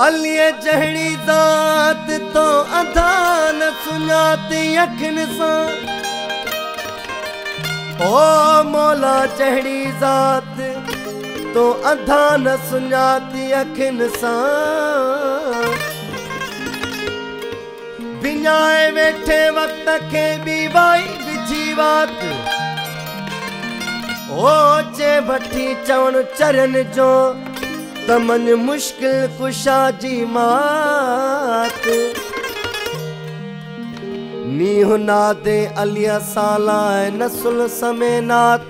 अलिए जहिड़ी ज़ात तो अधा न सुञाती अखियुनि सां। ओ मौला जहिड़ी ज़ात तो अधा न सुञाती सां। विञाए वेठे वक़्त खे बि वाई विझी वात ओ चे वठी चवण चरन जो, तमन मुश्किल कुशा जी मात। नीह नादे अलिया साला नसुल समेनात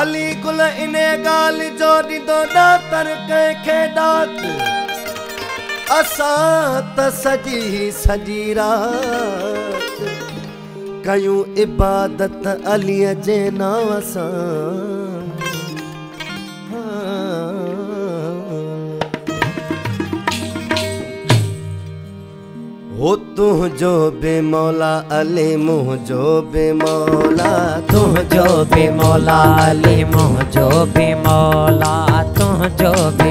अली कुल इने ॻाल्हि जो ॾींदो ॾातर कंहिंखे ॾात असां त सजी रात। कयूं इबादत अलीअ जे नाव सां। हो तुंहिंजो बे मौला अली मुंहिंजो बे मौला। तुंहिंजो बि मौला अली मुंहिंजो बि मौला। तुंहिंजो बि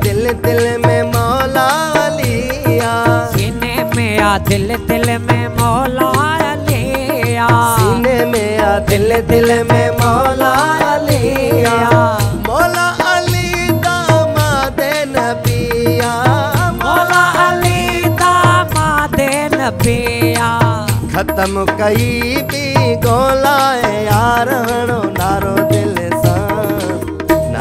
दिल दिल में मौला अलिया। सीने में आ दिल दिल में मौला अलिया। सीने में आ दिल दिल में मौला अलिया। मौला अली दामाद नबिया। मौला अली दामाद नबिया। खत्म कई भी गोला यार नारो दिल सां।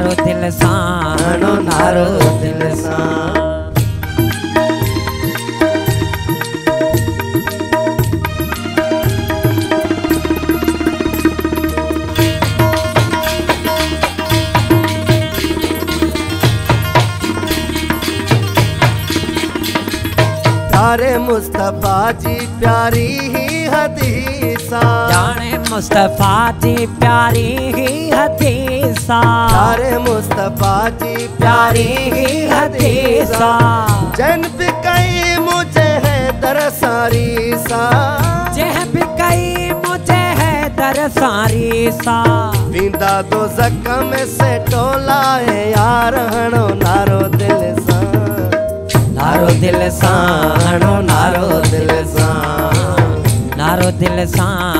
नारो दिल सां हणो नारो दिल सां। प्यारे मुस्तफ़ा जी प्यारी ही हदीसा जाने मुस्तफ़ा जी प्यारी ही हदीसा। प्यारे मुस्तफ़ा जी प्यारी ही हदीसा। जन कई मुझे है दरसारी सा जह कई मुझे है दर सारी सा विंदा दो जख्म से टोला है यार हणो नारो दिल सां। नारो दिल सां हणो नारो दिल सां। नारो दिल सां।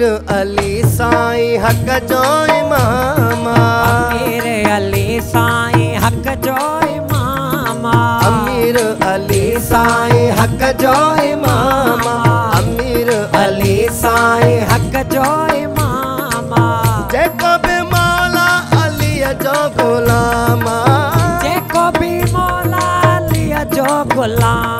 अमीर अली साईं हक़ जो इमाम अमीर अली साईं हक़ जो इमाम अमीर अली साईं हक़ जो इमाम अमीर अली साईं हक़ जो इमाम जेको बि मौला अलीअ जो ग़ुलाम। जेको बि मौला अलीअ जो ग़ुलाम।